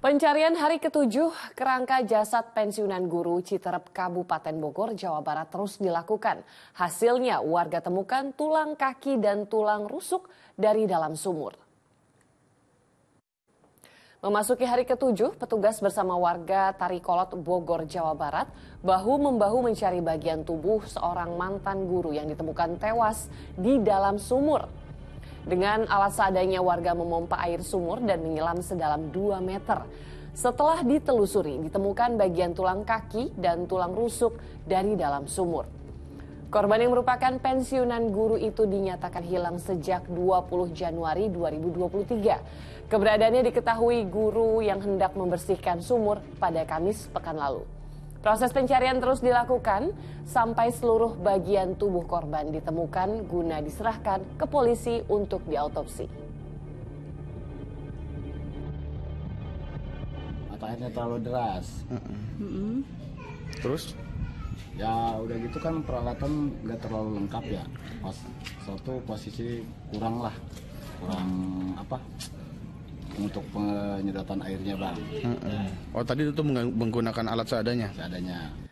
Pencarian hari ketujuh kerangka jasad pensiunan guru Citerep Kabupaten Bogor, Jawa Barat terus dilakukan. Hasilnya warga temukan tulang kaki dan tulang rusuk dari dalam sumur. Memasuki hari ketujuh, petugas bersama warga Tarikolot, Bogor, Jawa Barat, bahu-membahu mencari bagian tubuh seorang mantan guru yang ditemukan tewas di dalam sumur. Dengan alat seadanya warga memompa air sumur dan menyelam sedalam 2 meter. Setelah ditelusuri, ditemukan bagian tulang kaki dan tulang rusuk dari dalam sumur. Korban yang merupakan pensiunan guru itu dinyatakan hilang sejak 20 Januari 2023. Keberadaannya diketahui guru yang hendak membersihkan sumur pada Kamis pekan lalu. Proses pencarian terus dilakukan sampai seluruh bagian tubuh korban ditemukan guna diserahkan ke polisi untuk diautopsi. Mata airnya terlalu deras. Mm-mm. Terus? Ya udah gitu kan peralatan nggak terlalu lengkap ya. Pas satu posisi kurang lah, kurang apa? Untuk penyedotan airnya bang. Oh tadi itu menggunakan alat seadanya? Seadanya.